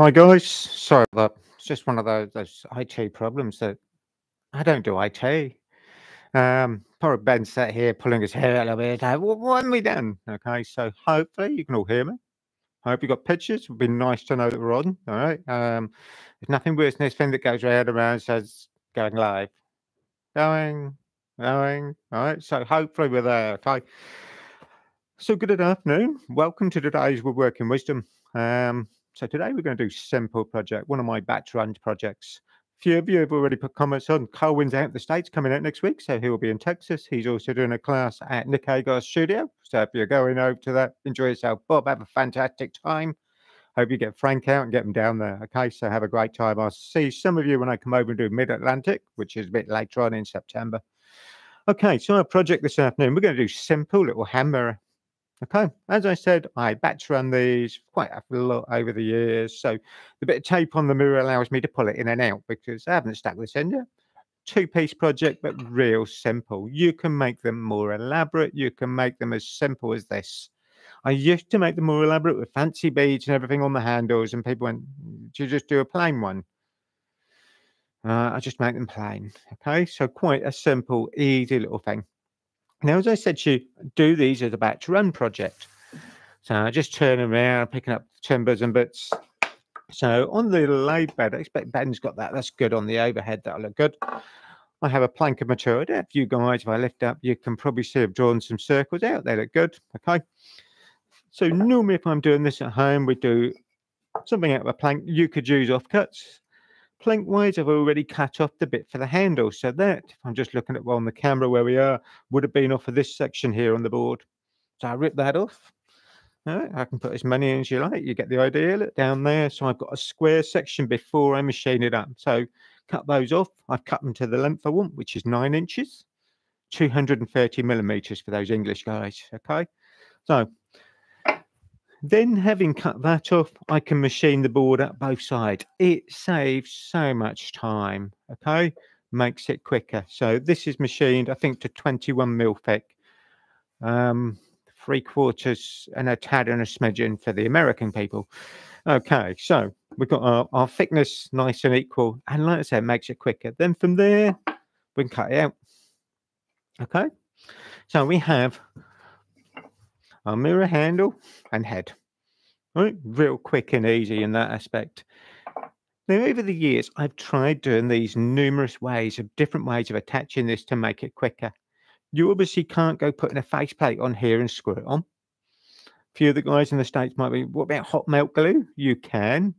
Hi guys, sorry about that. It's just one of those those IT problems that I don't do IT. Um, poor Ben sat here pulling his hair a little bit. Like, what, have we done? Okay, so hopefully you can all hear me. I hope you got pictures. It'd be nice to know that we're on. All right. Um, there's nothing worse than this thing that goes around around says going live, going, going. All right. So hopefully we're there. Okay. So good afternoon. Welcome to today's Woodworking Wisdom. Um, so today we're going to do simple project, one of my batch run projects. A few of you have already put comments on. Colwin's out the States coming out next week, so he will be in Texas. He's also doing a class at Nick Agar's studio. So if you're going over to that, enjoy yourself. Bob, have a fantastic time. Hope you get Frank out and get him down there. Okay, so have a great time. I'll see some of you when I come over and do Mid Atlantic, which is a bit later on in September. Okay, so our project this afternoon, we're going to do simple little mirror. Okay, as I said, I batch run these quite a lot over the years. So the bit of tape on the mirror allows me to pull it in and out because I haven't stuck this in yet. Two piece project, but real simple. You can make them more elaborate. You can make them as simple as this. I used to make them more elaborate with fancy beads and everything on the handles, and people went, Do you just do a plain one? Uh, I just make them plain. Okay, so quite a simple, easy little thing. Now, as I said to you, do these as a batch run project. So I just turn around, picking up timbers and bits. So on the lathe bed, I expect Ben's got that. That's good on the overhead. That'll look good. I have a plank of material. If you guys, if I lift up, you can probably see I've drawn some circles out. They look good. Okay. So normally if I'm doing this at home, we do something out of a plank. You could use offcuts wise, I've already cut off the bit for the handle. So that, if I'm just looking at well on the camera where we are, would have been off of this section here on the board. So I rip that off. Right, I can put as many in as you like. You get the idea. Look down there. So I've got a square section before I machine it up. So cut those off. I've cut them to the length I want, which is nine inches, 230 millimeters for those English guys. Okay. So then having cut that off, I can machine the board up both sides. It saves so much time, okay? Makes it quicker. So this is machined, I think, to 21 mil thick. Um, three quarters and a tad and a smidgen for the American people. Okay, so we've got our, our thickness nice and equal. And like I said, makes it quicker. Then from there, we can cut it out. Okay, so we have our mirror handle and head. Right, real quick and easy in that aspect. Now, over the years, I've tried doing these numerous ways of different ways of attaching this to make it quicker. You obviously can't go putting a faceplate on here and screw it on. A few of the guys in the States might be, what about hot melt glue? You can.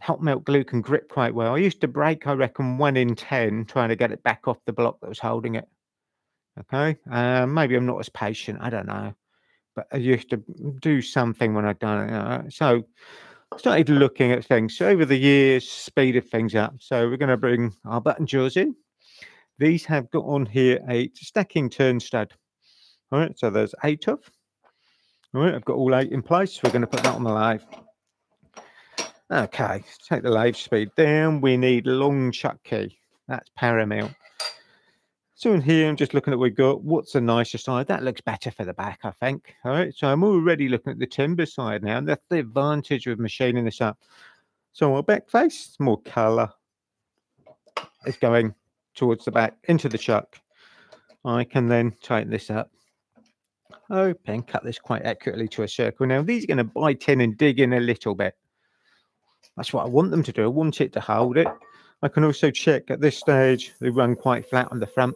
Hot melt glue can grip quite well. I used to break, I reckon, one in 10 trying to get it back off the block that was holding it. Okay. Uh, maybe I'm not as patient. I don't know. But I used to do something when I'd done it. Uh, so I started looking at things. So over the years, speeded things up. So we're going to bring our button jaws in. These have got on here a stacking turn stud. All right, so there's eight of. All right, I've got all eight in place. We're going to put that on the lathe. Okay, take the lathe speed down. We need long chuck key. That's paramount. So in here, I'm just looking at what we've got. What's the nicer side? That looks better for the back, I think. All right. So I'm already looking at the timber side now. And that's the advantage of machining this up. So our back face, more colour is going towards the back into the chuck. I can then tighten this up. Open, cut this quite accurately to a circle. Now these are going to bite in and dig in a little bit. That's what I want them to do. I want it to hold it. I can also check at this stage, they run quite flat on the front.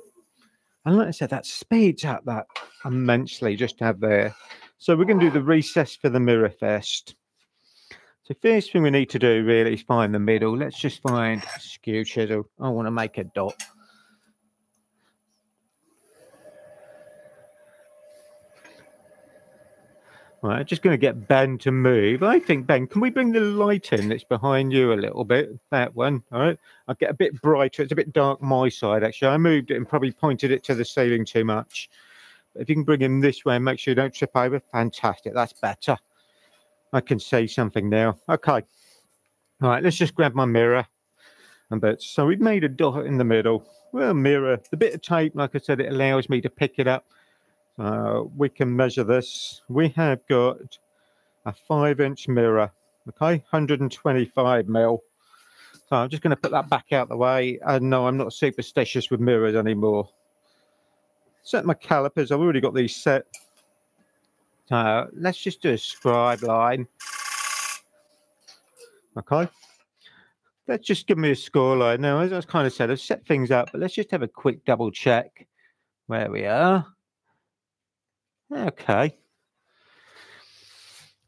And like I said, that speeds up that immensely just to have there. So we're going to do the recess for the mirror first. So first thing we need to do really is find the middle. Let's just find skew chisel. I want to make a dot. Right, just going to get Ben to move. I think, Ben, can we bring the light in that's behind you a little bit? That one. All right. I'll get a bit brighter. It's a bit dark my side, actually. I moved it and probably pointed it to the ceiling too much. But if you can bring him this way and make sure you don't trip over, fantastic. That's better. I can see something now. Okay. All right, let's just grab my mirror and bits. So we've made a dot in the middle. Well, mirror, the bit of tape, like I said, it allows me to pick it up uh, we can measure this. We have got a five inch mirror. Okay, 125 mil. So I'm just going to put that back out the way. And no, I'm not superstitious with mirrors anymore. Set my calipers. I've already got these set. Uh, let's just do a scribe line. Okay. Let's just give me a score line. Now, as I kind of said, I've set things up, but let's just have a quick double check where we are. Okay.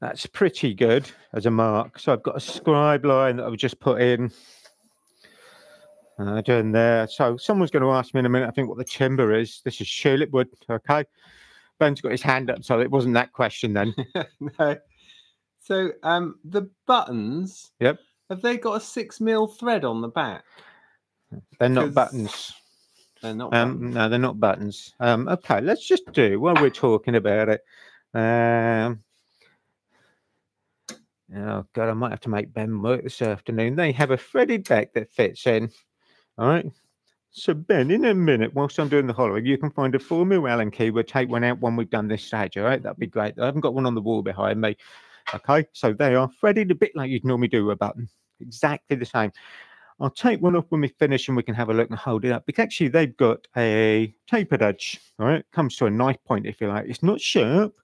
That's pretty good as a mark. So I've got a scribe line that I've just put in. Uh, doing there. So someone's going to ask me in a minute, I think, what the timber is. This is tulip wood. Okay. Ben's got his hand up, so it wasn't that question then. no. So um, the buttons. Yep. Have they got a six mil thread on the back? They're not buttons. They're not. Um, no, they're not buttons. Um, okay, let's just do while we're talking about it. Um, oh God, I might have to make Ben work this afternoon. They have a threaded back that fits in. All right. So Ben, in a minute, whilst I'm doing the hollowing, you can find a four mil Allen key. We'll take one out when we've done this stage. All right, that'd be great. I haven't got one on the wall behind me. Okay, so they are threaded a bit like you'd normally do a button, exactly the same. I'll take one off when we finish and we can have a look and hold it up. Because actually, they've got a tapered edge. All right, comes to a knife point if you like. It's not sharp,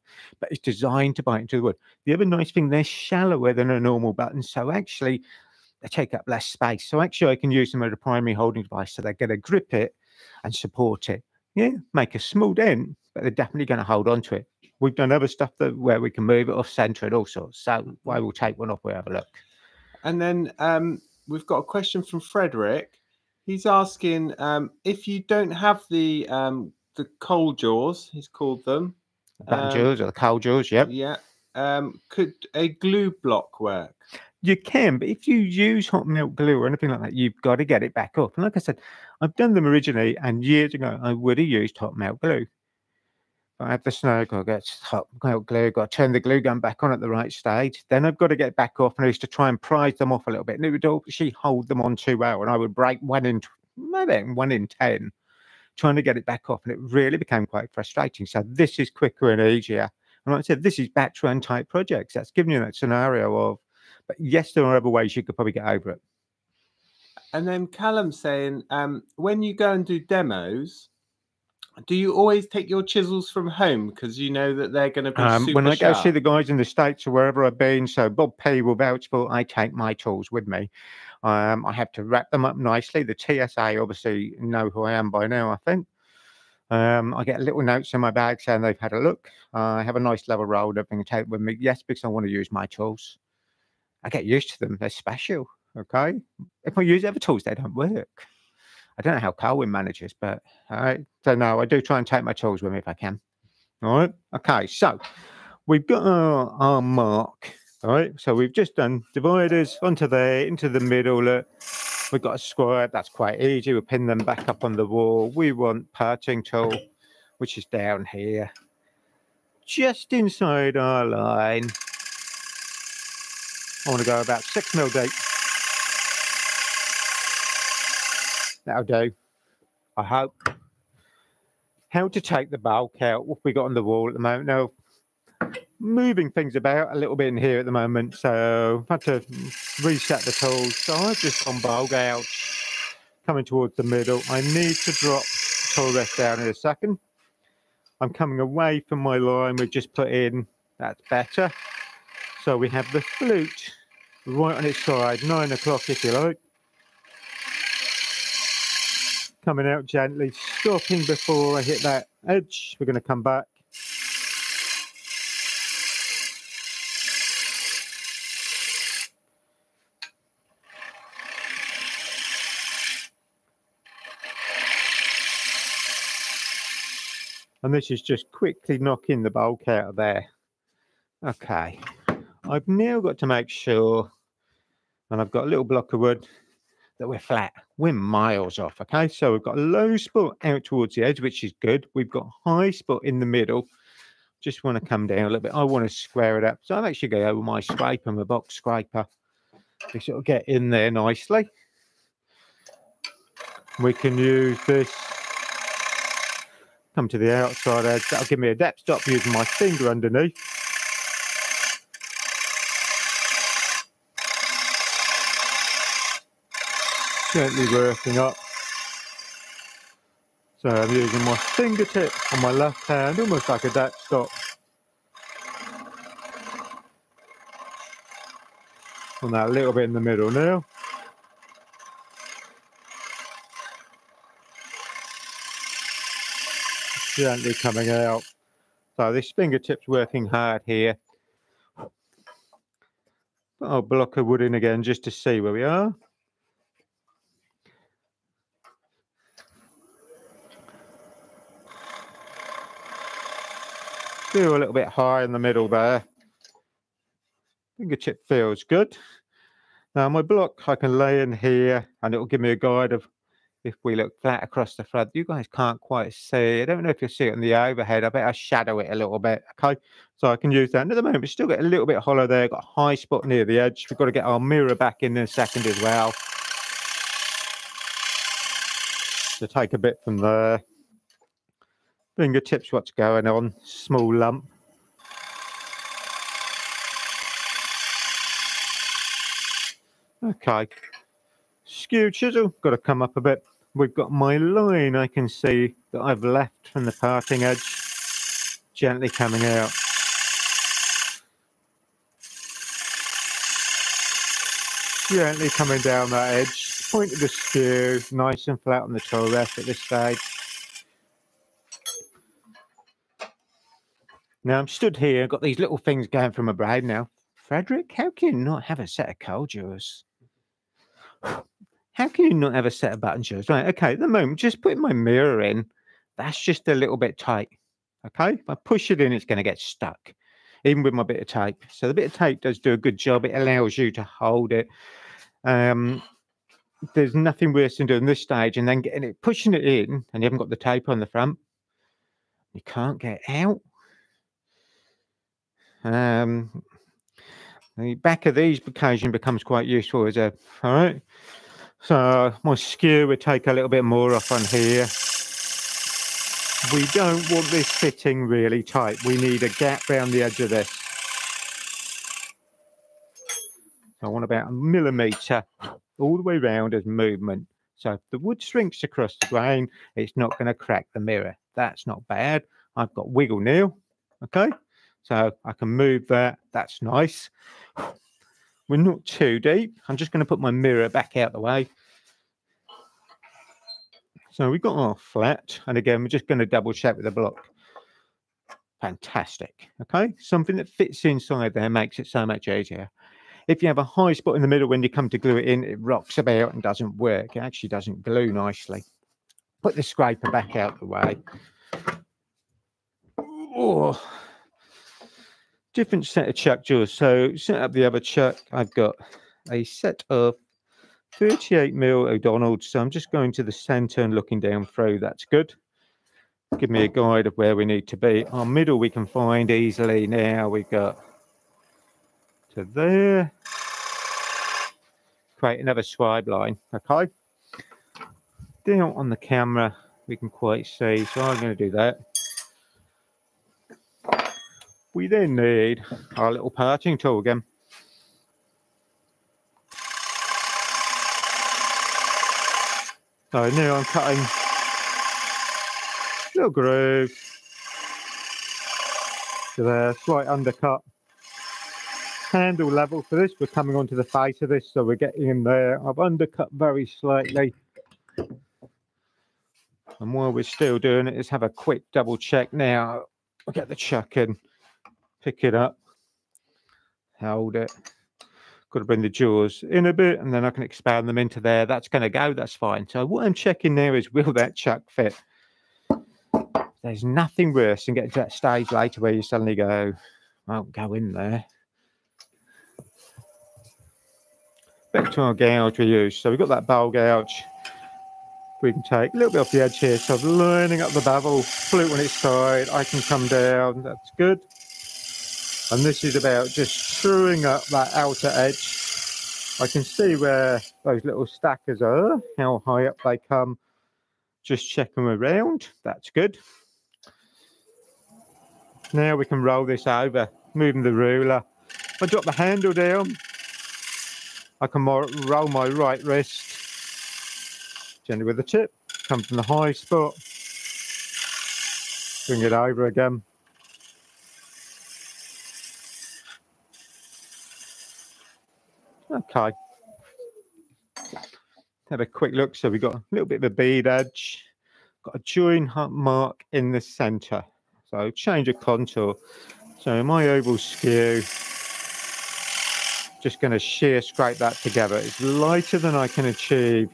but it's designed to bite into the wood. The other nice thing, they're shallower than a normal button, so actually they take up less space. So actually, I can use them as a primary holding device, so they're going to grip it and support it. Yeah, make a small dent, but they're definitely going to hold on to it. We've done other stuff that where we can move it off center and all sorts. So I will take one off. We'll have a look. And then um, we've got a question from Frederick. He's asking um, if you don't have the um, the Cole jaws, he's called them. Button Um, jaws or the Cole jaws. Yep. Yeah. Um, could a glue block work? You can, but if you use hot melt glue or anything like that, you've got to get it back up. And like I said, I've done them originally, and years ago, I would have used hot melt glue. I have the snow, got to get hot melt glue, got to turn the glue gun back on at the right stage. Then I've got to get back off, and I used to try and prise them off a little bit. And it would actually hold them on too well, and I would break one in, maybe one in 10, trying to get it back off. And it really became quite frustrating. So this is quicker and easier. And like I said, this is batch run type projects. That's giving you that scenario of, but yes, there are other ways you could probably get over it. And then Callum saying, um, when you go and do demos, do you always take your chisels from home because you know that they're going to be Um, when I go see the guys in the States or wherever I've been, so Bob P will vouch for, I take my tools with me. Um, I have to wrap them up nicely. The TSA obviously know who I am by now, I think. Um, I get little notes in my bag saying they've had a look. Uh, I have a nice level roll, everything to take with me. Yes, because I want to use my tools. I get used to them. They're special. Okay. If I use other tools, they don't work. I don't know how Colwin manages, but I don't know. I do try and take my tools with me if I can. All right. Okay. So we've got our, our mark. All right. So we've just done dividers onto there, into the middle. Look. We've got a square. That's quite easy. We pin them back up on the wall. We want parting tool, which is down here, just inside our line. I want to go about six mil deep. That'll do. I hope. How to take the bulk out? What we got on the wall at the moment? Now, moving things about a little bit in here at the moment, so I've had to reset the tools. So I've just gone bulk out, coming towards the middle. I need to drop the tool rest down in a second. I'm coming away from my line we've just put in. That's better. So we have the flute right on its side, nine o'clock if you like. Coming out gently, stopping before I hit that edge. We're going to come back. And this is just quickly knocking the bulk out of there. Okay. I've now got to make sure, and I've got a little block of wood, that we're flat. We're miles off. Okay. So we've got low spot out towards the edge, which is good. We've got high spot in the middle. Just want to come down a little bit. I want to square it up. So I'm actually going over my scraper, my box scraper. To sort of get in there nicely. We can use this. Come to the outside edge. That'll give me a depth stop using my finger underneath. Gently working up. So I'm using my fingertip on my left hand, almost like a depth stop. On that little bit in the middle now. Gently coming out. So this fingertip's working hard here. I'll block a wood in again just to see where we are. Feel a little bit high in the middle there. Fingertip feels good. Now my block I can lay in here and it will give me a guide of if we look flat across the front. You guys can't quite see. I don't know if you'll see it on the overhead. I bet I shadow it a little bit. Okay. So I can use that. And at the moment, we still get a little bit hollow there. Got a high spot near the edge. We've got to get our mirror back in, in a second as well. To take a bit from there. Fingertips, what's going on? Small lump. Okay. Skew chisel, got to come up a bit. We've got my line I can see that I've left from the parting edge gently coming out. Gently coming down that edge. Point of the skew, nice and flat on the toe rest at this stage. Now I'm stood here, got these little things going from my brain now. Frederick, how can you not have a set of Cole jaws? How can you not have a set of button jaws? Right, okay, at the moment, just putting my mirror in, that's just a little bit tight. Okay, if I push it in, it's going to get stuck, even with my bit of tape. So the bit of tape does do a good job. It allows you to hold it. Um, there's nothing worse than doing this stage and then getting it, pushing it in, and you haven't got the tape on the front. You can't get out. Um, the back of these occasion becomes quite useful as a all right. So my skew would take a little bit more off on here. We don't want this fitting really tight. We need a gap around the edge of this. So I want about a millimetre all the way around as movement. So if the wood shrinks across the grain, it's not going to crack the mirror. That's not bad. I've got wiggle now. Okay. So I can move that. That's nice. We're not too deep. I'm just going to put my mirror back out the way. So we've got our flat. And again, we're just going to double check with the block. Fantastic. Okay. Something that fits inside there makes it so much easier. If you have a high spot in the middle when you come to glue it in, it rocks about and doesn't work. It actually doesn't glue nicely. Put the scraper back out the way. Oh, different set of chuck jaws. So set up the other chuck. I've got a set of 38 mil O'Donnell. So I'm just going to the center and looking down through. That's good. Give me a guide of where we need to be. Our middle we can find easily now. We've got to there. Create another scribe line. Okay. Down on the camera, we can quite see. So I'm going to do that. We then need our little parting tool again. Oh, so now I'm cutting little groove to there, slight undercut. Handle level for this, we're coming onto the face of this, so we're getting in there. I've undercut very slightly. And while we're still doing it, let's have a quick double check now. I'll get the chuck in pick it up, hold it. Got to bring the jaws in a bit and then I can expand them into there. That's going to go, that's fine. So what I'm checking there is, will that chuck fit? There's nothing worse than getting to that stage later where you suddenly go, won't go in there. Back to our gouge we use. So we've got that bowl gouge. We can take a little bit off the edge here. So I'm lining up the bevel, flute on its side. I can come down. That's good. And this is about just truing up that outer edge. I can see where those little stackers are, how high up they come. Just check them around. That's good. Now we can roll this over, moving the ruler. If I drop the handle down, I can roll my right wrist Gently with the tip, come from the high spot, bring it over again. Have a quick look. So we've got a little bit of a bead edge, got a join mark in the center. So change of contour. So my oval skew, just going to shear scrape that together. It's lighter than I can achieve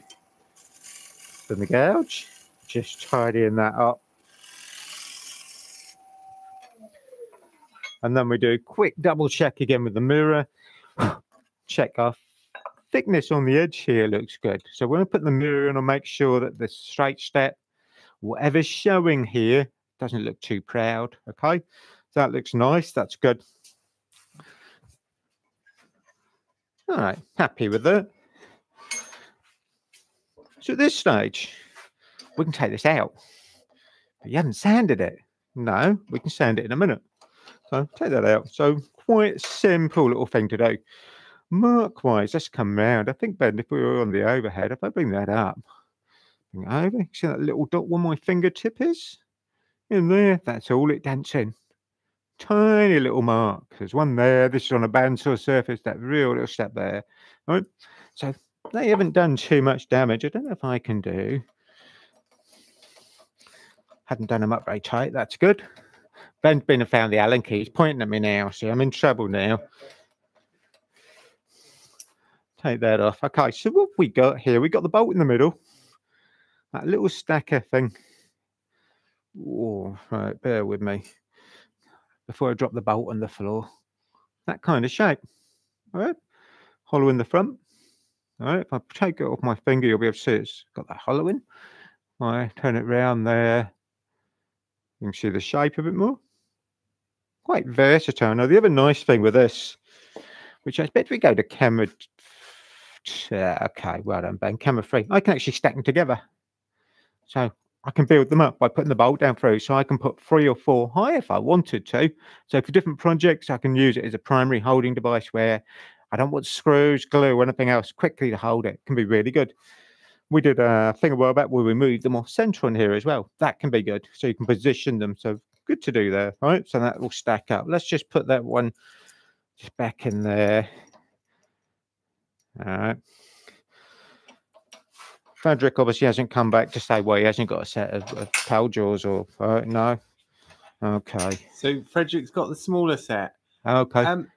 than the gouge. Just tidying that up. And then we do a quick double check again with the mirror. check our thickness on the edge here looks good. So when I put the mirror in, I'll make sure that the straight step, whatever's showing here, doesn't look too proud. Okay, that looks nice. That's good. All right, happy with that. So at this stage, we can take this out. But you haven't sanded it. No, we can sand it in a minute. So take that out. So quite simple little thing to do. Mark wise, let's come round. I think Ben, if we were on the overhead, if I bring that up, bring it over, see that little dot where my fingertip is? In there, that's all it dents in. Tiny little mark. There's one there. This is on a bandsaw surface, that real little step there. All right. So they haven't done too much damage. I don't know if I can do. Hadn't done them up very tight. That's good. Ben's been and found the Allen key. He's pointing at me now. See, I'm in trouble now. Take that off. Okay, so what we got here? We got the bolt in the middle. That little stacker thing. Oh, right, bear with me. Before I drop the bolt on the floor. That kind of shape. All right. Hollow in the front. All right. If I take it off my finger, you'll be able to see it's got that hollow in. Right. Turn it round there. You can see the shape a bit more. Quite versatile. Now, the other nice thing with this, which I bet we go to camera. Uh, okay, well done, Ben. Camera three. I can actually stack them together. So I can build them up by putting the bolt down through. So I can put three or four high if I wanted to. So for different projects, I can use it as a primary holding device where I don't want screws, glue, or anything else quickly to hold it. it can be really good. We did a thing a while back where we moved them off center on here as well. That can be good. So you can position them. So good to do there. Right. So that will stack up. Let's just put that one just back in there. All right. Frederick obviously hasn't come back to say, well, he hasn't got a set of, of Cole jaws or uh, no. Okay. So Frederick's got the smaller set. Okay. Um,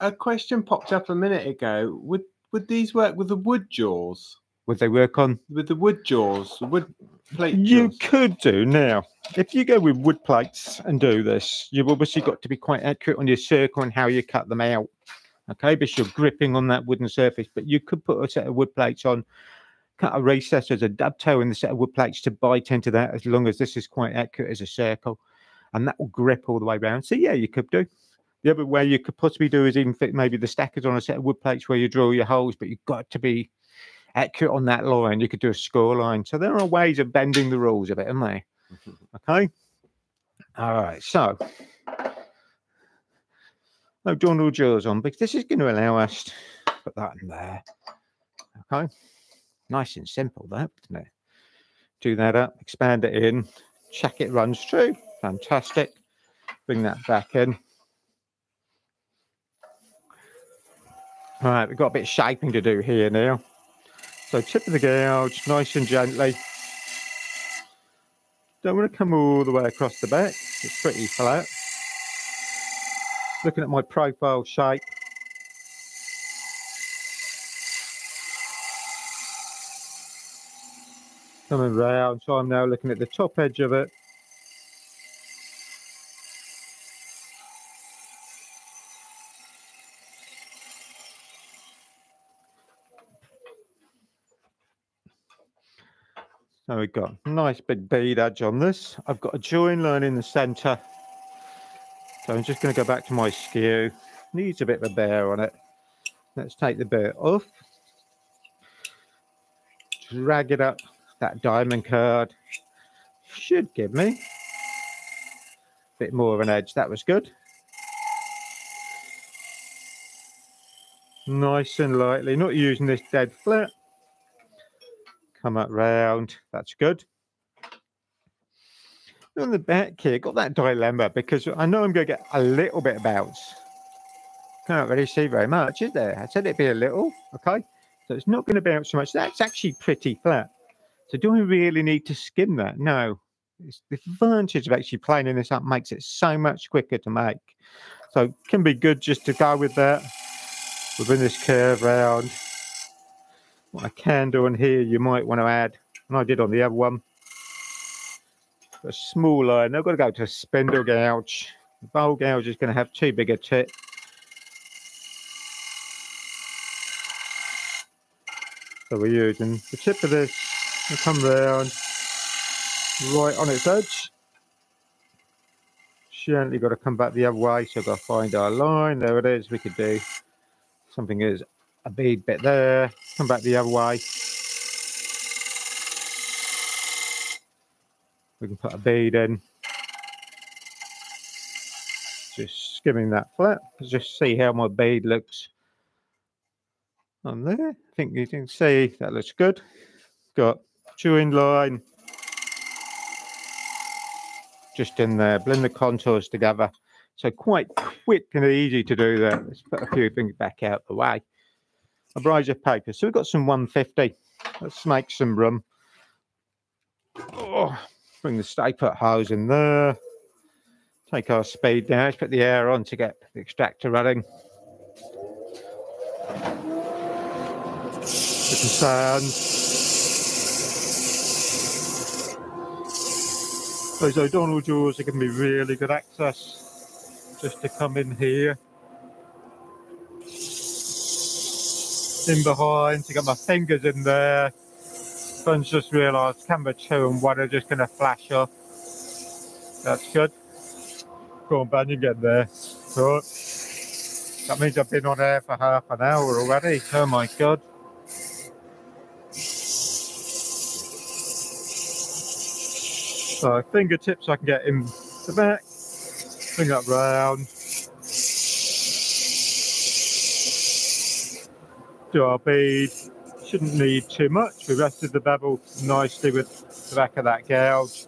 a question popped up a minute ago. Would would these work with the wood jaws? Would they work on? With the wood jaws, the wood plate You jaws? could do now. If you go with wood plates and do this, you've obviously got to be quite accurate on your circle and how you cut them out. Okay, because you're gripping on that wooden surface. But you could put a set of wood plates on cut a recess as a dovetail in the set of wood plates to bite into that as long as this is quite accurate as a circle and that will grip all the way around. So yeah, you could do. The other way you could possibly do is even fit maybe the stackers on a set of wood plates where you draw your holes, but you've got to be accurate on that line. You could do a score line. So there are ways of bending the rules a bit, aren't there? Okay. All right. So no Donald jaws on because this is going to allow us to put that in there. Okay. Nice and simple, that, isn't it? Do that up, expand it in, check it runs true. Fantastic. Bring that back in. All right, we've got a bit of shaping to do here now. So tip of the gouge, nice and gently. Don't want to come all the way across the back. It's pretty flat. Looking at my profile shape, coming round. So I'm now looking at the top edge of it. So we've got nice big bead edge on this. I've got a join line in the center. So I'm just going to go back to my skew. Needs a bit of a bear on it. Let's take the bear off. Drag it up that diamond card should give me a bit more of an edge. That was good. Nice and lightly, not using this dead flat. come up round. That's good. On the back here, got that dilemma because I know I'm going to get a little bit of bounce. Can't really see very much, is there? I said it'd be a little, okay? So it's not going to bounce so much. That's actually pretty flat. So do I really need to skim that? No. It's the advantage of actually planing this up makes it so much quicker to make. So it can be good just to go with that within this curve round. What I can do on here, you might want to add, and I did on the other one, a smaller, line. I've got to go to a spindle gouge. The bowl gouge is going to have too big a tip. So we're using the tip of this and come round right on its edge. Gently got to come back the other way, so I've got to find our line. There it is. We could do something is a bead bit there, come back the other way. We can put a bead in. Just skimming that flat, just see how my bead looks on there. I think you can see that looks good. Got chewing line just in there, blend the contours together. So quite quick and easy to do that. Let's put a few things back out the way. A barrage of paper. So we've got some 150. Let's make some room. Oh, bring the stay put hose in there. Take our speed down. Let's put the air on to get the extractor running. Some sand. Those O'Donnell jaws are going to be really good access just to come in here. In behind to get my fingers in there. Fun's just realised camera two and one are just going to flash off. That's good. Go on, Ben, you get there. Right. That means I've been on air for half an hour already. Oh my god. So fingertips I can get in the back, bring that round. Do our bead. Shouldn't need too much. We rested the bevel nicely with the back of that gouge.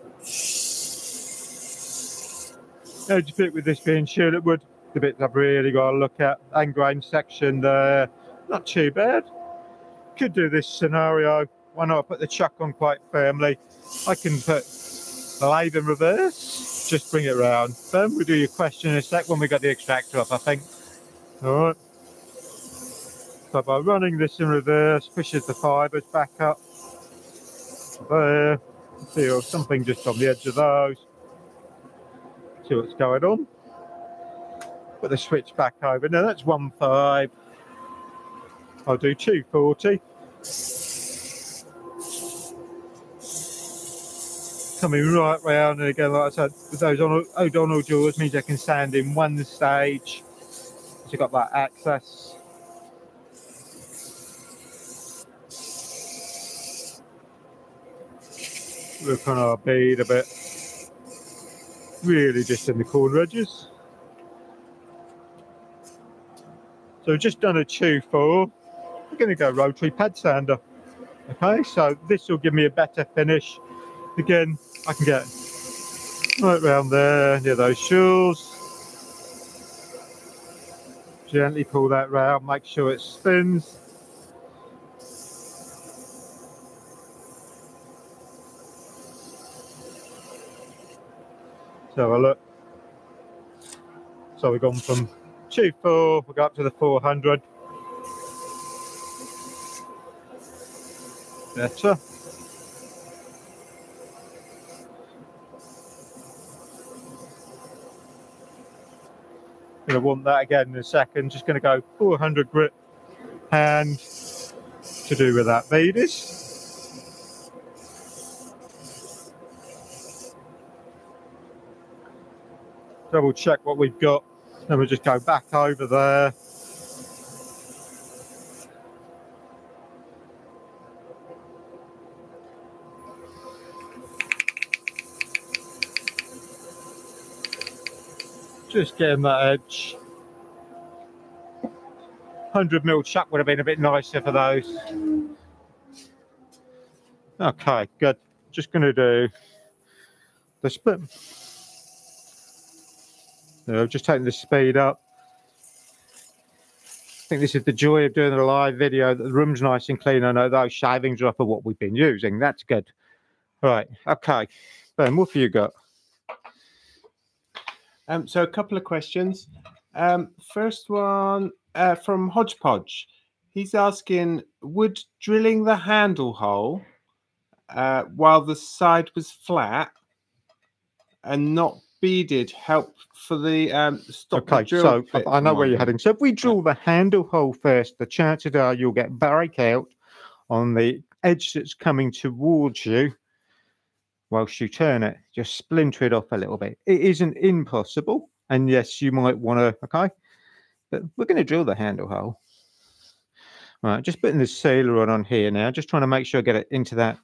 Edge bit with this being Shirley wood, the bits I've really got to look at. End grain section there, not too bad. Could do this scenario. Why not put the chuck on quite firmly? I can put Live in reverse. Just bring it round. Then we'll do your question in a sec when we got the extractor up, I think. All right. So by running this in reverse, pushes the fibres back up. There. Feel something just on the edge of those. See what's going on. Put the switch back over. Now that's one five. I'll do 240. coming right round and again like I said with those O'Donnell jaws means I can stand in one stage so you've got that access look on our bead a bit. Really just in the corner edges so just done a 2-4 we're going to go rotary pad sander. Okay so this will give me a better finish. Again I can get right round there near those shoes. Gently pull that round, make sure it spins. So a look. So we've gone from 2.4, we got up to the 400. Better. Going to want that again in a second. Just going to go 400 grit hand to do with that Vedas. Double check what we've got. Then we'll just go back over there. Just getting that edge. 100 mil chuck would have been a bit nicer for those. Okay, good. Just going to do the split. No, just taking the speed up. I think this is the joy of doing a live video. The room's nice and clean. I know those shavings are off of what we've been using. That's good. Right. Okay. Ben, what have you got? Um, so a couple of questions. Um, first one uh, from Hodgepodge. He's asking, would drilling the handle hole uh, while the side was flat and not beaded help for the um, stop the Okay, drill so bit I know where you're heading. So if we drill the handle hole first, the chances are you'll get breakout on the edge that's coming towards you whilst you turn it. Just splinter it off a little bit. It isn't impossible. And yes, you might want to, okay? But we're going to drill the handle hole. Right, just putting the sealer on on here now, just trying to make sure I get it into that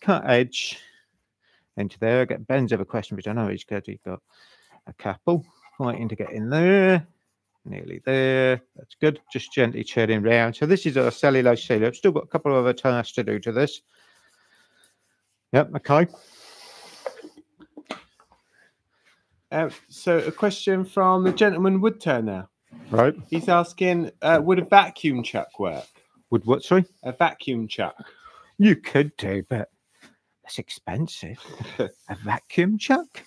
cut edge into there. I get Ben's other question, which I know he's got. He's got a couple fighting to get in there. Nearly there. That's good. Just gently turning round. So this is our cellulose sealer. I've still got a couple of other tasks to do to this. Yep, okay. Uh, so a question from the gentleman Woodturner. Right. He's asking, uh, would a vacuum chuck work? Would what, sorry? A vacuum chuck. You could do, but that's expensive. a vacuum chuck?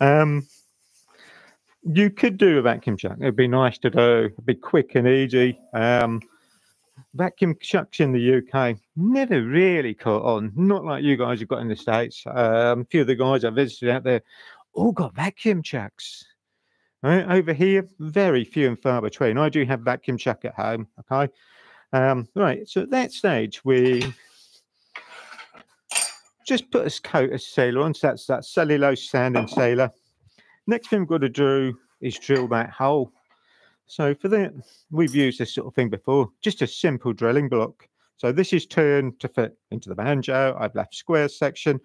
Um, you could do a vacuum chuck. It'd be nice to do. It'd be quick and easy. Um, vacuum chucks in the UK never really caught on. Not like you guys have got in the States. Um, a few of the guys I visited out there all got vacuum chucks. Right, over here, very few and far between. I do have vacuum chuck at home. Okay. Um, right. So at that stage, we just put a coat of sealer on. So that's that cellulose sand and sealer. Next thing we've got to do is drill that hole. So for that, we've used this sort of thing before, just a simple drilling block. So this is turned to fit into the banjo. I've left square section.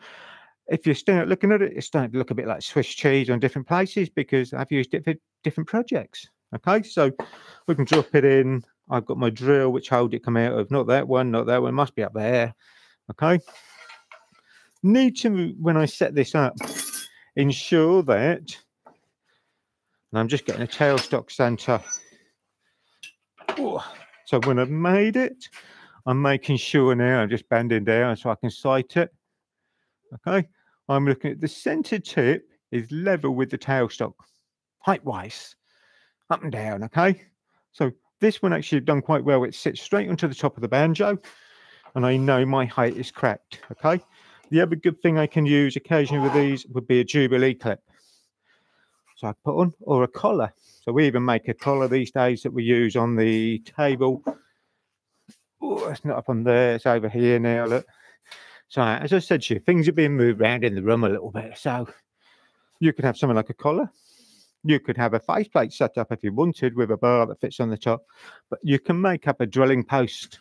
If you're still looking at it, it's starting to look a bit like Swiss cheese on different places because I've used it for different projects. Okay, so we can drop it in. I've got my drill, which hole did it come out of? Not that one, not that one. Must be up there. Okay. Need to, when I set this up, ensure that, and I'm just getting a tailstock center. So when I've made it, I'm making sure now I'm just bending down so I can sight it. Okay. I'm looking at the center tip is level with the tailstock, height wise, up and down. Okay. So this one actually done quite well. It sits straight onto the top of the banjo, and I know my height is correct. Okay. The other good thing I can use occasionally with these would be a Jubilee clip. So I put on or a collar. So we even make a collar these days that we use on the table. Oh, it's not up on there. It's over here now. Look. So as I said to you, things are being moved around in the room a little bit. So you could have something like a collar. You could have a faceplate set up if you wanted with a bar that fits on the top. But you can make up a drilling post.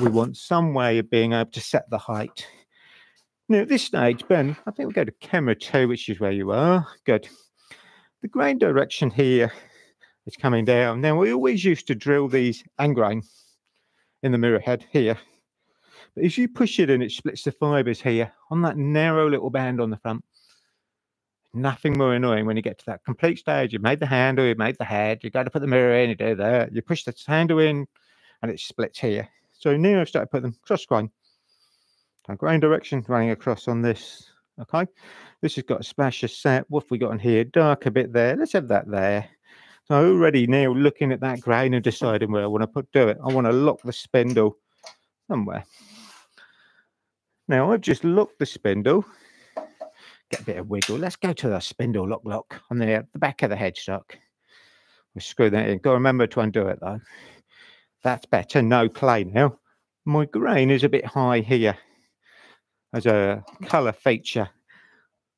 We want some way of being able to set the height. Now at this stage, Ben, I think we'll go to camera two, which is where you are. Good. The grain direction here is coming down. Now we always used to drill these grain in the mirror head here. But if you push it in, it splits the fibers here on that narrow little band on the front. Nothing more annoying when you get to that complete stage. You made the handle, you made the head, you got to put the mirror in, you do that. You push the handle in and it splits here. So now I've started putting them cross grain. Grain direction running across on this. Okay. This has got a splasher set. What have we got in here? Dark a bit there. Let's have that there. So already now looking at that grain and deciding where I want to put do it. I want to lock the spindle somewhere. Now I've just locked the spindle. Get a bit of wiggle. Let's go to the spindle lock lock on the, the back of the headstock. We'll screw that in. Got to remember to undo it though. That's better. No play now. My grain is a bit high here as a colour feature.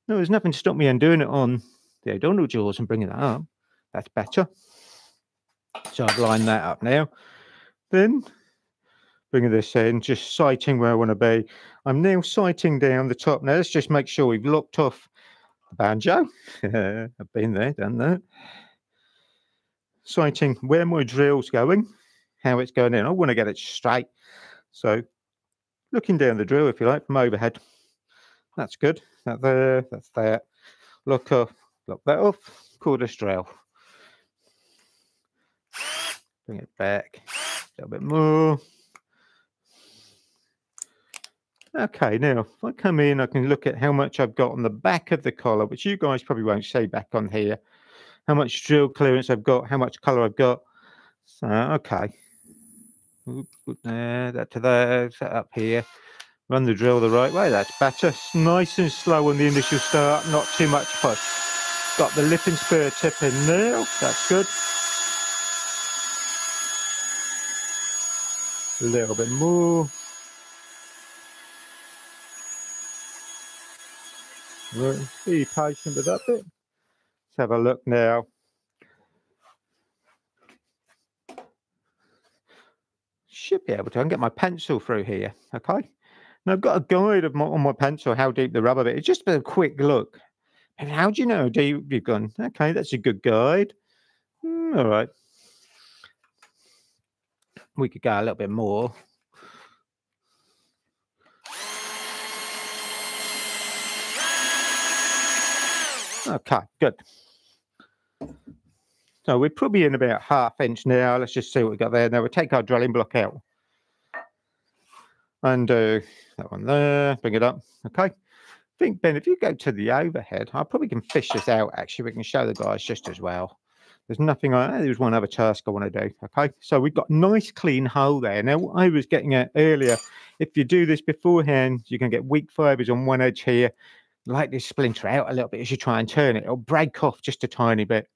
No, there's nothing to stop me undoing it on the O'Donnell jaws and bringing that up. That's better. So I've lined that up now. Then bringing this in, just sighting where I want to be. I'm now sighting down the top. Now let's just make sure we've locked off the banjo. I've been there, done that. Sighting where my drill's going, how it's going in. I want to get it straight. So looking down the drill, if you like, from overhead. That's good. That there, that's there. Look up, look that up, quarter drill. Bring it back a little bit more. Okay, now if I come in, I can look at how much I've got on the back of the collar, which you guys probably won't see back on here. How much drill clearance I've got, how much color I've got. So, okay. That to there, set up here. Run the drill the right way, that's better. Nice and slow on the initial start, not too much push. Got the lip and spur tip in there, that's good. A little bit more. Be patient with that bit. Let's have a look now. Should be able to. I can get my pencil through here. Okay. Now I've got a guide of my, on my pencil how deep the rubber bit. It's just a quick look. And how do you know deep you've gone? Okay, that's a good guide. Mm, all right. We could go a little bit more. Okay, good. So we're probably in about half inch now. Let's just see what we got there. Now we'll take our drilling block out. And uh, that one there, bring it up. Okay. I think, Ben, if you go to the overhead, I probably can fish this out, actually. We can show the guys just as well. There's nothing on There's one other task I want to do. Okay. So we've got nice clean hole there. Now, I was getting at earlier, if you do this beforehand, you can get weak fibers on one edge here like this splinter out a little bit as you try and turn it. It'll break off just a tiny bit.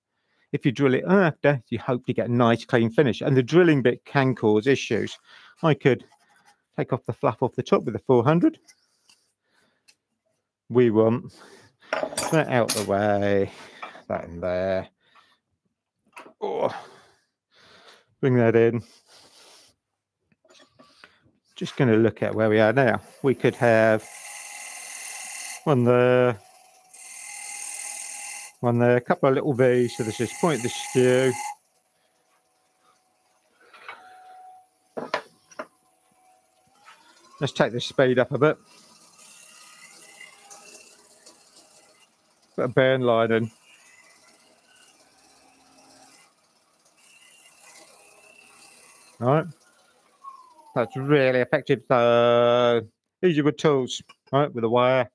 If you drill it after, you hopefully get a nice clean finish. And the drilling bit can cause issues. I could take off the fluff off the top with the 400. We want that out the way, that in there. Oh, bring that in. Just going to look at where we are now. We could have one there, one there, a couple of little V's. So this is point the skew. Let's take the speed up a bit. Put a burn line in. All right. That's really effective. So easy with tools, right, with a wire.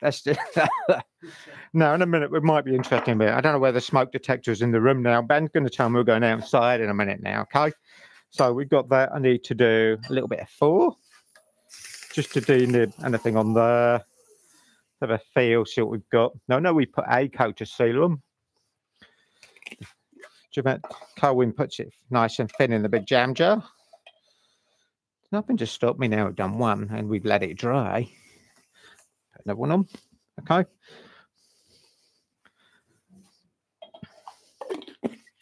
That's just now in a minute it might be interesting but I don't know where the smoke detector is in the room now. Ben's going to tell me we're going outside in a minute now. Okay, so we've got that. I need to do a little bit of four just to denib anything on there. Have a feel, see what we've got. No, no, we put a coat to seal them. Colwin puts it nice and thin in the big jam jar. Nothing to stop me now. I've done one and we've let it dry another one on. Okay.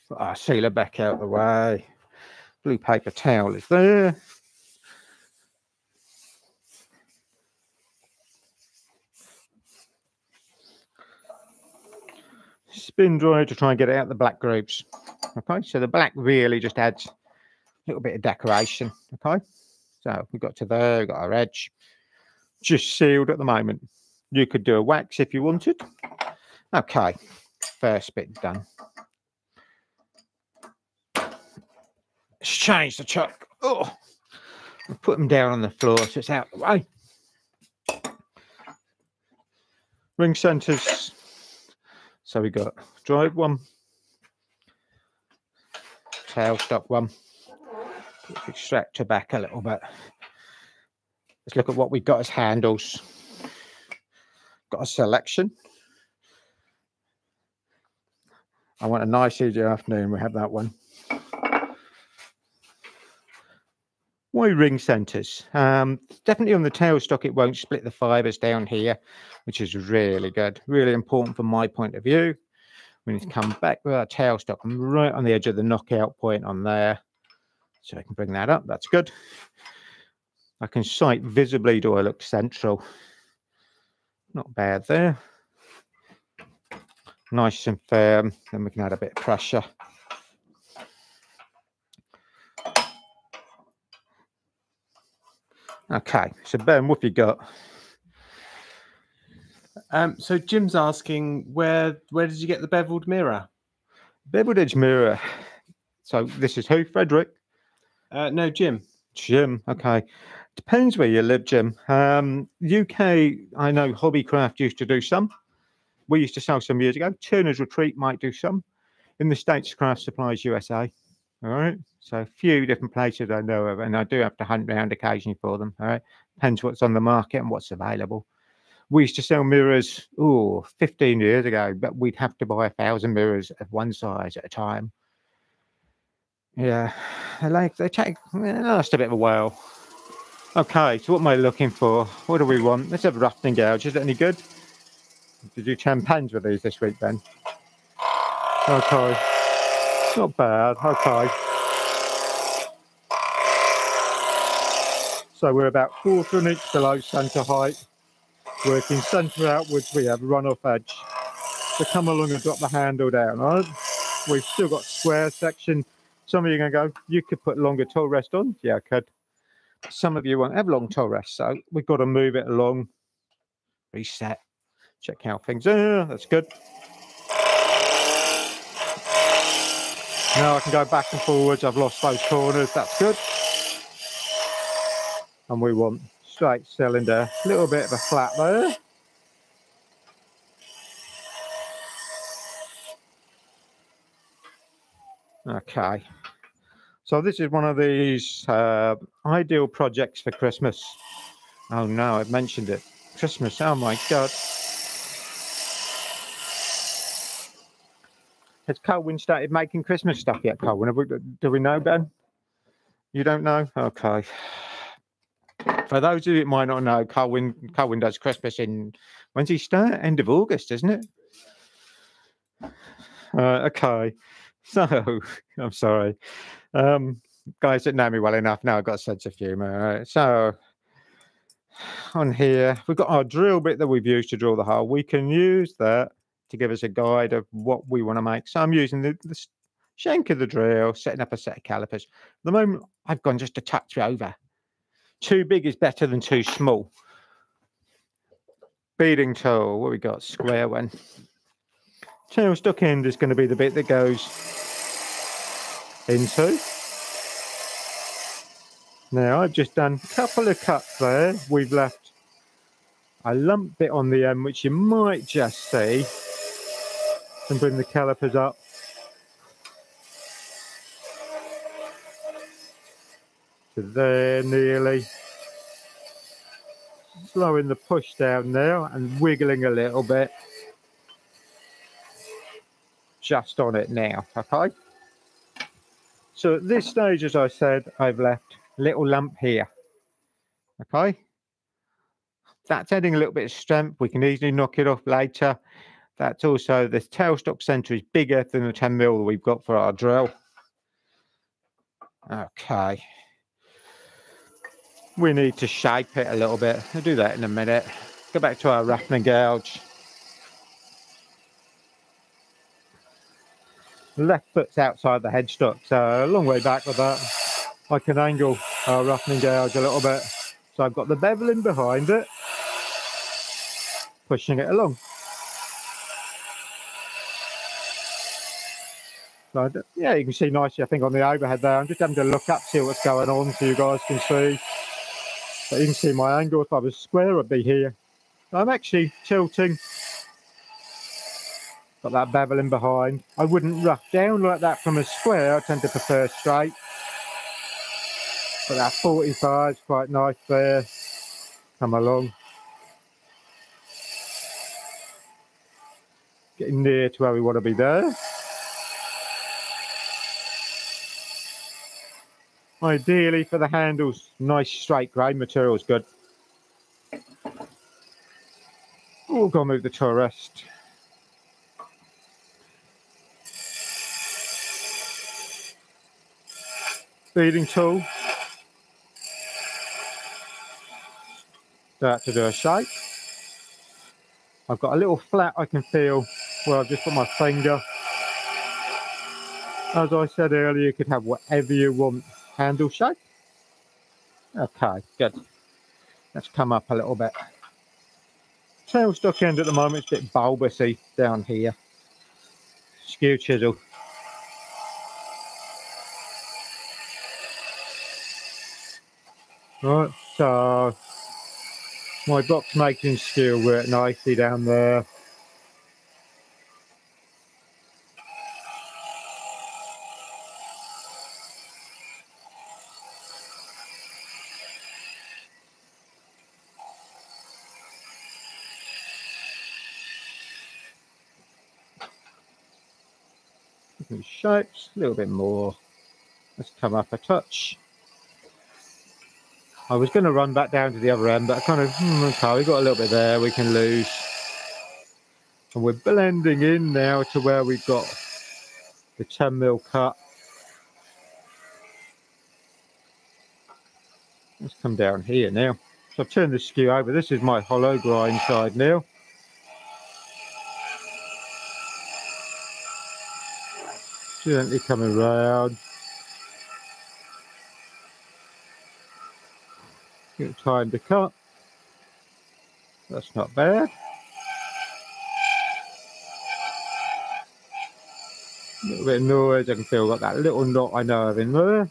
Put our sealer back out the way. Blue paper towel is there. Spin dry to try and get it out the black groups. Okay, so the black really just adds a little bit of decoration. Okay, so we've got to there, we've got our edge just sealed at the moment. You could do a wax if you wanted. Okay, first bit done. Let's change the chuck. Oh, put them down on the floor so it's out the way. Ring centers. So we got drive one, tailstock one. Extractor back a little bit. Let's look at what we've got as handles. Got a selection. I want a nice easy afternoon. We have that one. Why ring centers? Um, definitely on the tailstock, it won't split the fibers down here, which is really good. Really important from my point of view. We need to come back with our tailstock. I'm right on the edge of the knockout point on there. So I can bring that up. That's good. I can sight visibly do I look central. Not bad there. Nice and firm. Then we can add a bit of pressure. Okay, so Ben, what have you got? Um, so Jim's asking where where did you get the beveled mirror? Beveled edge mirror. So this is who? Frederick? Uh, no, Jim. Jim. Okay. Depends where you live, Jim. Um, UK, I know Hobbycraft used to do some. We used to sell some years ago. Turner's Retreat might do some. In the States, Craft Supplies USA. All right. So a few different places I know of, and I do have to hunt around occasionally for them. All right. Depends what's on the market and what's available. We used to sell mirrors, oh, 15 years ago, but we'd have to buy a thousand mirrors of one size at a time. Yeah, they like they take they last a bit of a while. Okay, so what am I looking for? What do we want? Let's have a roughing gouge. Is it any good? Did you champagnes with these this week, Ben? Okay, not bad. Okay. So we're about quarter an inch below centre height. Working centre outwards, we have run-off edge. So come along and drop the handle down? We've still got square section. Some of you are going to go, you could put longer tool rest on. Yeah, I could. Some of you won't have long tool rest, so we've got to move it along. Reset. Check how things are. That's good. Now I can go back and forwards. I've lost those corners. That's good. And we want straight cylinder. A little bit of a flat there. Okay. So this is one of these uh, ideal projects for Christmas. Oh no, I've mentioned it. Christmas, oh my God. Has Colwin started making Christmas stuff yet, Colwin? We, do we know, Ben? You don't know? Okay. For those of you that might not know, Colwin, Colwin does Christmas in, when's he start? End of August, isn't it? Uh, okay. So, I'm sorry. Um, guys that know me well enough now, I've got a sense of humour. Right? So, on here, we've got our drill bit that we've used to drill the hole. We can use that to give us a guide of what we want to make. So I'm using the, the shank of the drill, setting up a set of calipers. At the moment, I've gone just a touch over. Too big is better than too small. Beading tool, what we got? Square one. Tailstock end is going to be the bit that goes into. Now I've just done a couple of cuts there. We've left a lump bit on the end, which you might just see and bring the calipers up. To there nearly. Slowing the push down now and wiggling a little bit. Just on it now, okay? So at this stage, as I said, I've left a little lump here. Okay? That's adding a little bit of strength. We can easily knock it off later. That's also the tailstock center is bigger than the 10 mil we've got for our drill. Okay. We need to shape it a little bit. I'll do that in a minute. Go back to our roughing gouge. Left foot's outside the headstock, so a long way back with that. I can angle uh, our roughing gouge a little bit. So I've got the beveling behind it, pushing it along. So yeah, you can see nicely, I think, on the overhead there. I'm just having to look up, see what's going on so you guys can see. But you can see my angle. If I was square, I'd be here. I'm actually tilting. Got that beveling behind. I wouldn't rough down like that from a square. I tend to prefer straight. But that 45 is quite nice there. Come along. Getting near to where we want to be there. Ideally for the handles, nice straight grain material is good. We'll go move the toe rest. Beading tool. Start to do a shape. I've got a little flat I can feel where I've just got my finger. As I said earlier, you could have whatever you want handle shape. Okay, good. Let's come up a little bit. Tail Tailstock end at the moment it's a bit bulbousy down here. Skew chisel. Right, so my box making skill worked nicely down there. shapes, a little bit more. Let's come up a touch. I was going to run back down to the other end, but I kind of, hmm, okay, we got a little bit there we can lose. And we're blending in now to where we've got the 10 mil cut. Let's come down here now. So I've turned the skew over. This is my hollow grind side now. Gently coming round. Get time to cut. That's not bad. A little bit of noise, I can feel got that little knot I know of in there.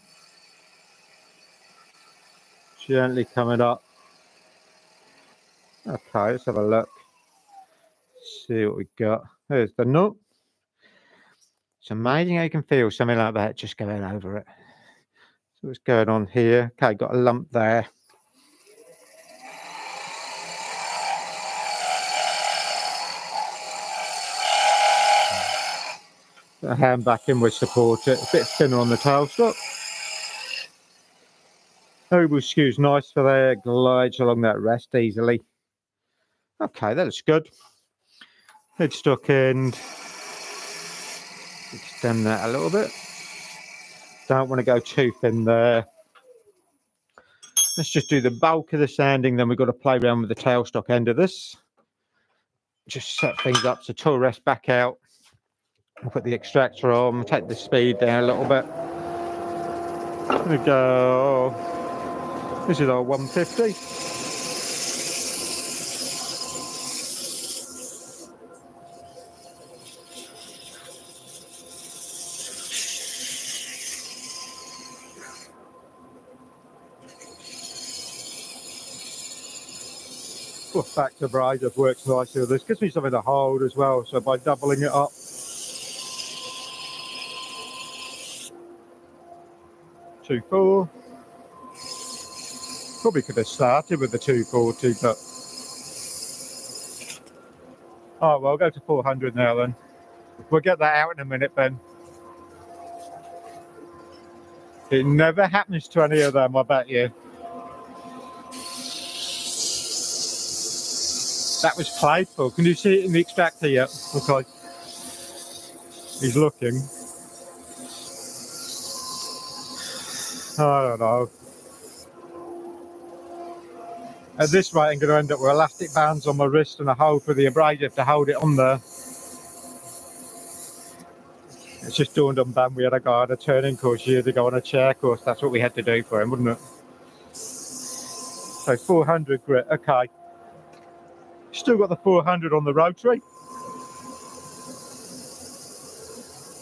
Gently coming up. Okay, let's have a look. See what we got. There's the knot. It's amazing how you can feel something like that just going over it. So what's going on here? Okay, got a lump there. A hand back in would support it. A bit thinner on the tailstock. Oval skew's nice for there. Glides along that rest easily. Okay, that looks good. Headstock end. Extend that a little bit. Don't want to go too thin there. Let's just do the bulk of the sanding. Then we've got to play around with the tailstock end of this. Just set things up so tool rest back out. I'll put the extractor on, take the speed down a little bit. There we go. This is our 150. back to Brazier works nicely with this. Gives me something to hold as well. So by doubling it up, two four. Probably could have started with the 240, but oh well, I'll go to 400 now then. We'll get that out in a minute, Ben. It never happens to any of them, I bet you. That was playful. Can you see it in the extractor yet? Okay. He's looking. I don't know. At this rate, I'm going to end up with elastic bands on my wrist and a hold for the abrasive to hold it on there. It's just dawned on Ben we had a guy on a turning course years ago on a chair course. That's what we had to do for him, wouldn't it? So 400 grit, okay. Still got the 400 on the rotary.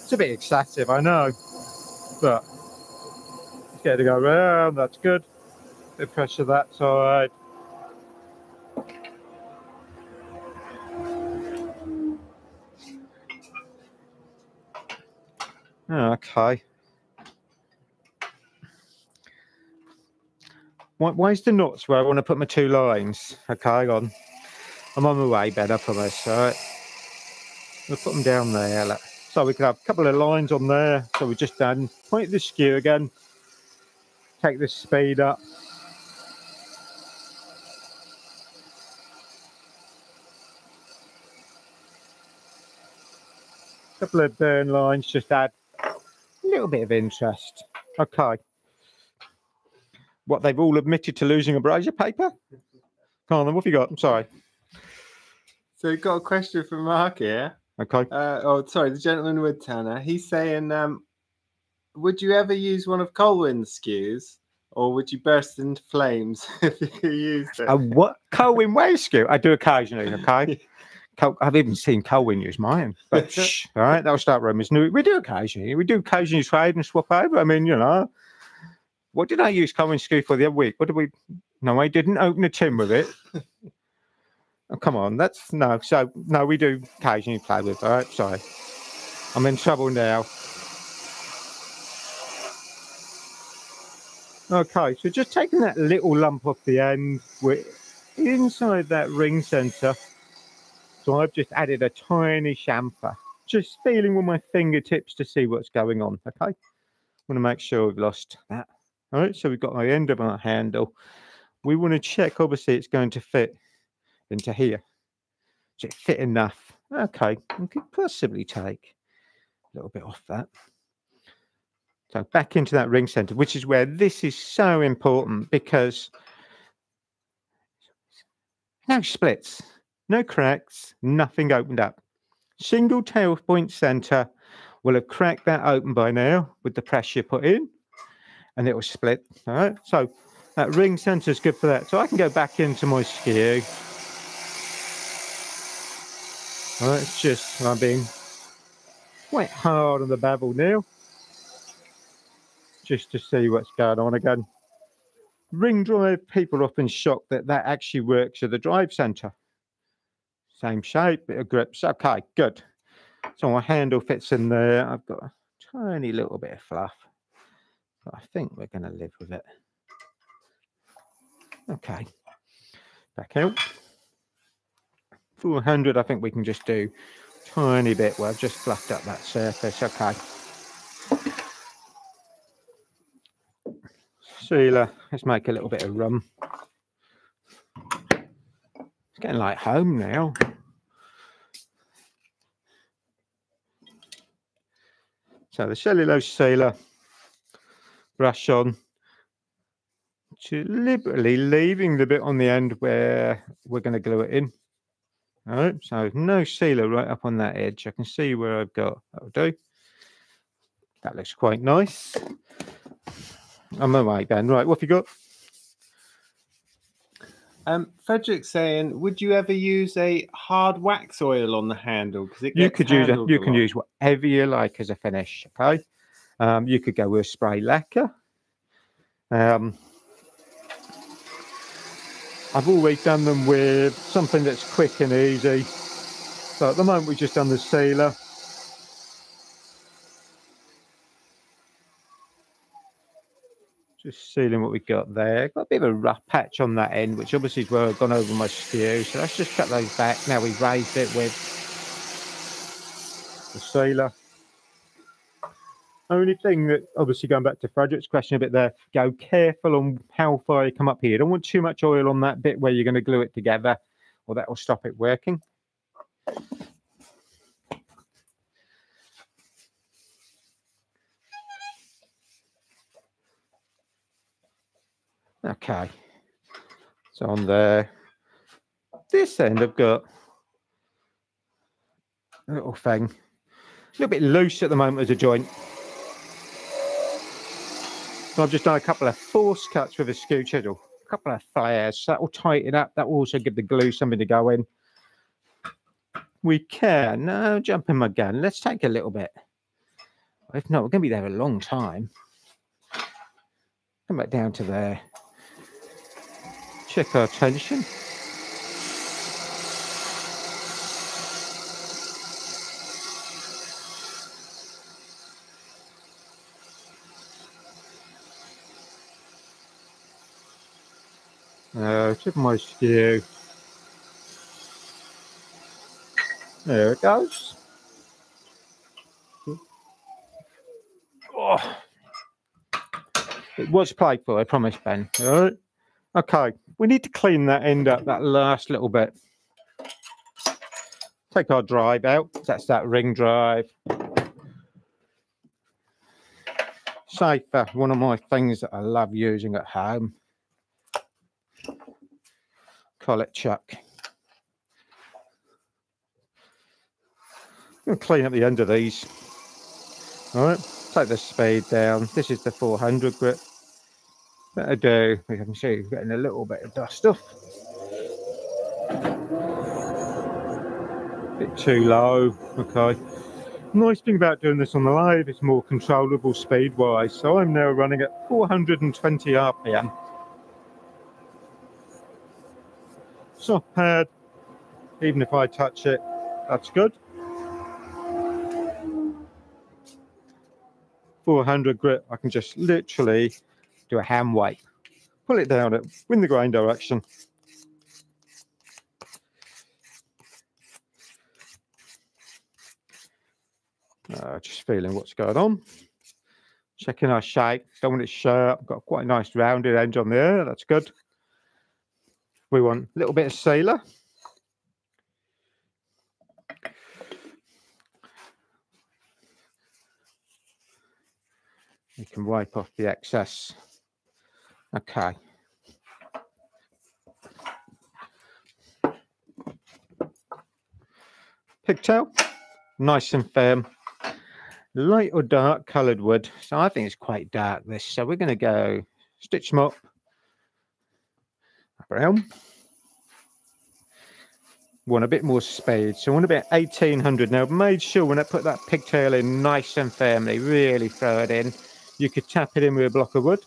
It's a bit excessive, I know, but get to go around, that's good. Bit pressure that side. Okay. Where's the nuts where I want to put my two lines? Okay, on. I'm on my way, better for this. All right. We'll put them down there. So we can have a couple of lines on there. So we just done point the skew again take the speed up. A Couple of burn lines, just add a little bit of interest. Okay. What, they've all admitted to losing abrasive paper? Come on then, what have you got? I'm sorry. So we've got a question from Mark here. Okay. Uh, oh, sorry, the gentleman with Tanner. He's saying, um, would you ever use one of Colwin's skews or would you burst into flames if you used it? A what? Colwin waistcoat? I do occasionally, okay? Col- I've even seen Colwin use mine. But shh, all right, that'll start rumours. No, we do occasionally. We do occasionally trade and swap over. I mean, you know, what did I use Colwin scoop for the other week? What did we? No, I didn't open a tin with it. oh, come on, that's no. So no, we do occasionally play with. All right, sorry, I'm in trouble now. Okay, so just taking that little lump off the end, we're inside that ring center. So I've just added a tiny chamfer, just feeling with my fingertips to see what's going on. Okay, I want to make sure we've lost that. All right, so we've got the end of our handle. We want to check, obviously, it's going to fit into here. Does it fit enough? Okay, we could possibly take a little bit off that. So back into that ring center, which is where this is so important because no splits, no cracks, nothing opened up. Single tail point center will have cracked that open by now with the pressure put in and it will split. All right. So that ring center is good for that. So I can go back into my skew. All right, it's just I'm being quite hard on the bevel now just to see what's going on again. Ring drive, people often shocked that that actually works at the drive center. Same shape, bit of grips. Okay, good. So my handle fits in there. I've got a tiny little bit of fluff, but I think we're going to live with it. Okay, back out. 400, I think we can just do tiny bit where I've just fluffed up that surface. Okay. Sealer, let's make a little bit of rum. It's getting like home now. So the cellulose sealer, brush on, deliberately leaving the bit on the end where we're going to glue it in. All right, so no sealer right up on that edge. I can see where I've got, that'll do. That looks quite nice. I'm all right then. Right, what have you got? Um, Frederick's saying, would you ever use a hard wax oil on the handle? Because You could use a, you can use whatever you like as a finish. Okay, um, you could go with spray lacquer. Um, I've always done them with something that's quick and easy. So at the moment we've just done the sealer. Just sealing what we got there. Got a bit of a rough patch on that end, which obviously is where I've gone over my skew. So let's just cut those back. Now we've raised it with the sealer. Only thing that, obviously going back to Frederick's question a bit there, go careful on how far you come up here. You don't want too much oil on that bit where you're going to glue it together or that will stop it working. Okay. So on there, this end I've got a little thing, a little bit loose at the moment as a joint. So I've just done a couple of force cuts with a skew chisel, a couple of flares. So that will tighten up. That will also give the glue something to go in. We can now jump in my gun. Let's take a little bit. If not, we're going to be there a long time. Come back down to there check our tension. Uh, check my skew. There it goes. Oh. It was playful, I promise, Ben. All right. Okay, we need to clean that end up, that last little bit. Take our drive out. That's that ring drive. Safer, one of my things that I love using at home. Call it Chuck. I'm clean up the end of these. All right, take the speed down. This is the 400 grip. Better do. We can see getting a little bit of dust off. Bit too low. Okay. Nice thing about doing this on the live, it's more controllable speed wise. So I'm now running at 420 RPM. Soft pad, even if I touch it, that's good. 400 grit, I can just literally do a hand wipe, pull it down in the grain direction. Uh, just feeling what's going on. Checking our shape. don't want it sharp, got quite a nice rounded edge on there, that's good. We want a little bit of sealer. You can wipe off the excess. Okay. Pigtail, nice and firm. Light or dark coloured wood. So I think it's quite dark this. So we're going to go stitch them up. Brown. Want a bit more speed. So I want about 1800 now. Made sure when I put that pigtail in nice and firmly, really throw it in you could tap it in with a block of wood.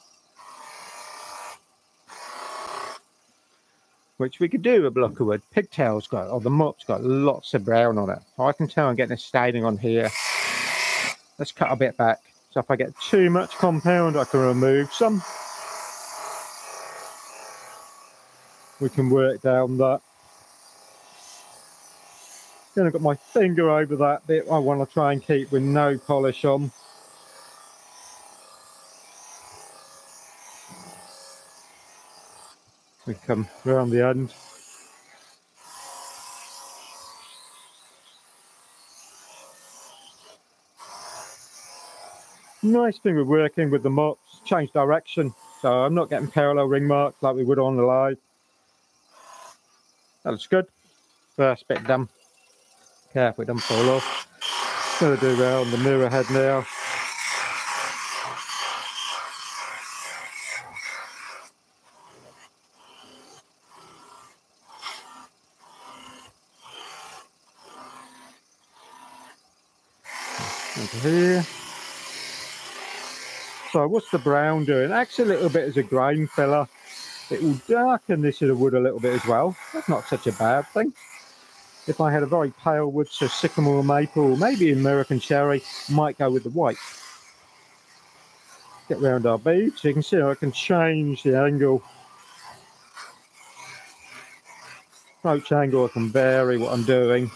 Which we could do a block of wood. Pigtail's got, or the mop's got lots of brown on it. I can tell I'm getting a staining on here. Let's cut a bit back. So if I get too much compound, I can remove some. We can work down that. Then I've got my finger over that bit I want to try and keep with no polish on. We come round the end. Nice thing with working with the mops, change direction. So I'm not getting parallel ring marks like we would on the live. That looks good. First bit done. Careful it doesn't fall off. Gonna do around the mirror head now. here. So what's the brown doing? Actually a little bit as a grain filler. It will darken this of wood a little bit as well. That's not such a bad thing. If I had a very pale wood, so sycamore maple, maybe American cherry, might go with the white. Get round our bead, so you can see I can change the angle. Approach angle, I can vary what I'm doing.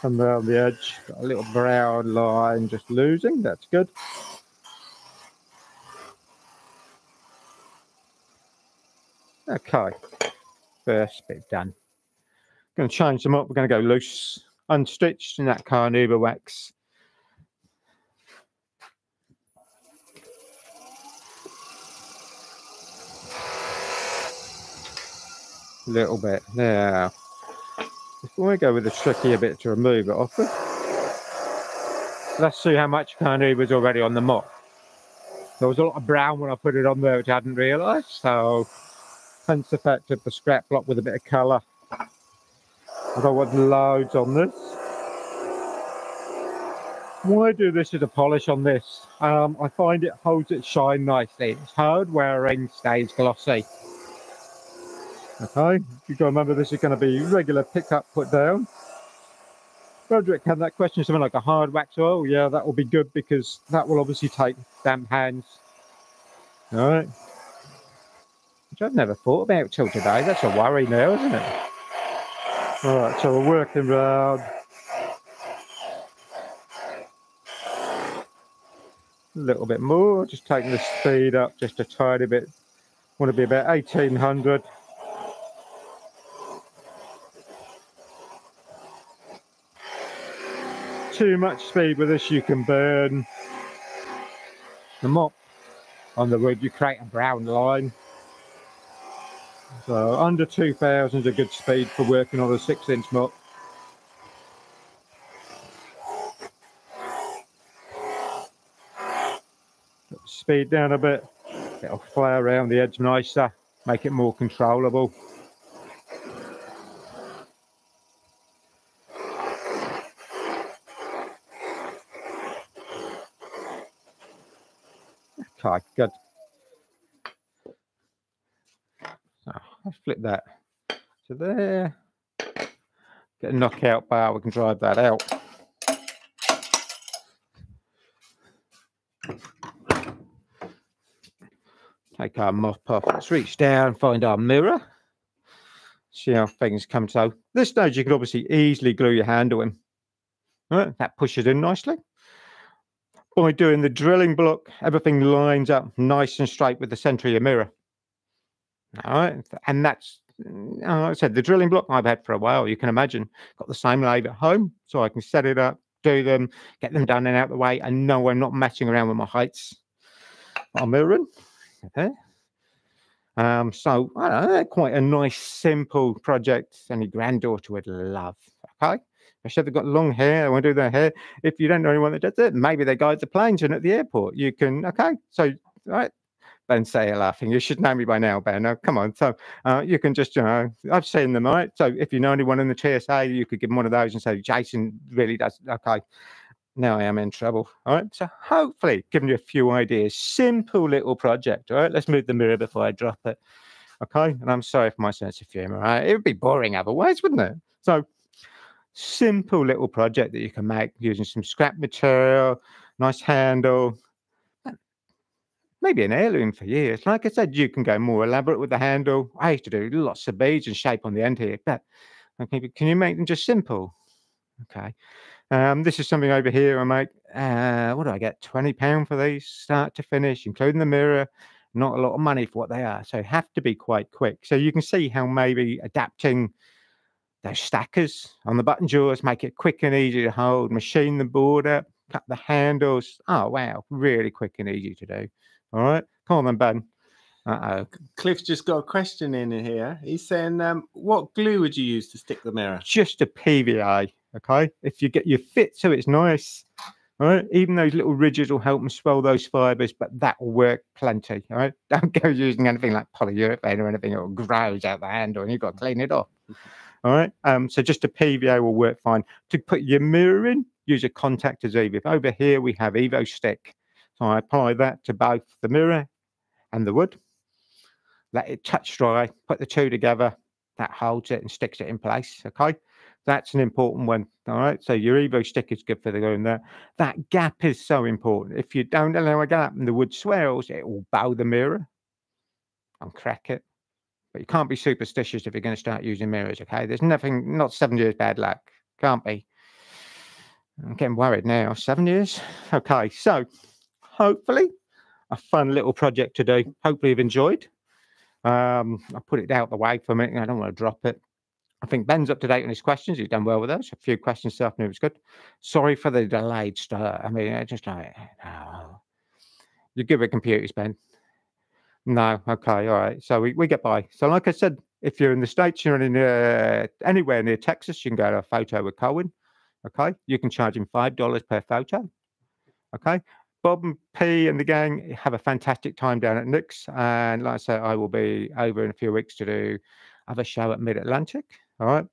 Come around the edge. Got a little brown line just losing. That's good. Okay, first bit done. Going to change them up. We're going to go loose, unstitched in that carnauba wax. Little bit there. Before we go with the trickier bit to remove it off let's see how much carnauba was already on the mop. There was a lot of brown when I put it on there, which I hadn't realised. So, hence the fact of the scrap block with a bit of colour. I don't want loads on this. Why do this as a polish on this? Um, I find it holds its shine nicely. It's hard wearing, stays glossy. Okay, you've got to remember this is going to be regular pick up, put down. Frederick had that question, something like a hard wax oil. Yeah, that will be good because that will obviously take damp hands. All right. Which I've never thought about till today. That's a worry now, isn't it? All right, so we're working around. A little bit more, just taking the speed up just a tiny bit. Want to be about 1800. Too much speed with this, you can burn the mop on the wood. You create a brown line. So under 2000 is a good speed for working on a six inch mop. speed down a bit. It'll fly around the edge nicer, make it more controllable. Okay, good. So let's flip that to there. Get a knockout bar, we can drive that out. Take our mop off. Let's reach down, find our mirror. See how things come. So this stage, you can obviously easily glue your handle in. Right, that pushes in nicely. By doing the drilling block, everything lines up nice and straight with the center of your mirror. All right, and that's like I said, the drilling block I've had for a while. You can imagine, got the same lathe at home, so I can set it up, do them, get them done and out the way, and know I'm not messing around with my heights. I'm mirroring. Okay. Um, so I don't know, quite a nice, simple project any granddaughter would love. Okay. I said they've got long hair, I want to do their hair. If you don't know anyone that does it, maybe they guide the planes in at the airport. You can, okay. So, right. Ben say laughing. You should know me by now, Ben. Oh, come on. So uh, you can just, you know, I've seen them, right? So if you know anyone in the TSA, you could give them one of those and say, Jason really does. Okay now I am in trouble. All right. So hopefully giving you a few ideas. Simple little project. All right. Let's move the mirror before I drop it. Okay. And I'm sorry for my sense of humor. Right? It would be boring otherwise, wouldn't it? So simple little project that you can make using some scrap material, nice handle, maybe an heirloom for years. Like I said, you can go more elaborate with the handle. I used to do lots of beads and shape on the end here, but okay, can you make them just simple? Okay. Um, this is something over here. I make, uh, what do I get? £20 for these, start to finish, including the mirror. Not a lot of money for what they are. So have to be quite quick. So you can see how maybe adapting those stackers on the button jaws make it quick and easy to hold, machine the border, cut the handles. Oh, wow. Really quick and easy to do. All right. Come on then, Ben. Uh oh. Cliff's just got a question in here. He's saying, um, what glue would you use to stick the mirror? Just a PVA. Okay. If you get your fit so it's nice, all right. Even those little ridges will help them swell those fibers, but that will work plenty. All right. Don't go using anything like polyurethane or anything, it will grows out the handle and you've got to clean it off. All right. Um, so just a PVA will work fine. To put your mirror in, use a contact adhesive. Over here we have Evo-Stik. So I apply that to both the mirror and the wood. Let it touch dry, put the two together, that holds it and sticks it in place. Okay. That's an important one. All right. So your Evo-Stik is good for the going there. That gap is so important. If you don't allow a gap and the wood swells, it will bow the mirror and crack it. But you can't be superstitious if you're going to start using mirrors. Okay. There's nothing, not seven years bad luck. Can't be. I'm getting worried now. Seven years? Okay. So hopefully a fun little project to do. Hopefully you've enjoyed. Um, I put it out the way for a minute. I don't want to drop it. I think Ben's up to date on his questions. He's done well with us. A few questions this afternoon was good. Sorry for the delayed start. I mean, I just like, oh. you give it computers, Ben. No, okay, all right. So we, we get by. So, like I said, if you're in the States, you're in uh, anywhere near Texas, you can go to a photo with Cohen. Okay. You can charge him $5 per photo. Okay. Bob and P and the gang have a fantastic time down at Nick's. And like I said, I will be over in a few weeks to do a show at Mid Atlantic. All right.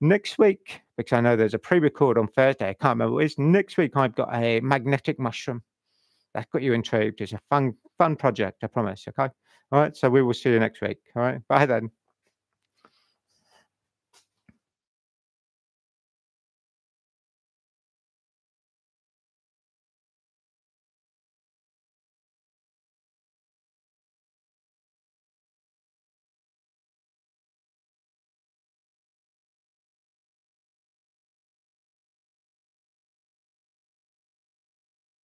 Next week, because I know there's a pre-record on Thursday, I can't remember what it is. Next week, I've got a magnetic mushroom. That's got you intrigued. It's a fun, fun project, I promise. Okay. All right. So we will see you next week. All right. Bye then.